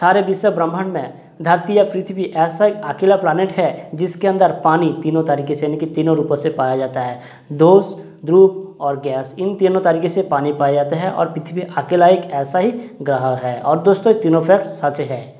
सारे विश्व ब्रह्मांड में धरती या पृथ्वी ऐसा अकेला प्लानट है, जिसके अंदर पानी तीनों तरीके से, यानी कि तीनों रूपों से पाया जाता है। दोष, ध्रुव और गैस, इन तीनों तरीके से पानी पाया जाता है और पृथ्वी अकेला एक ऐसा ही ग्रह है। और दोस्तों, तीनों फैक्ट सच है।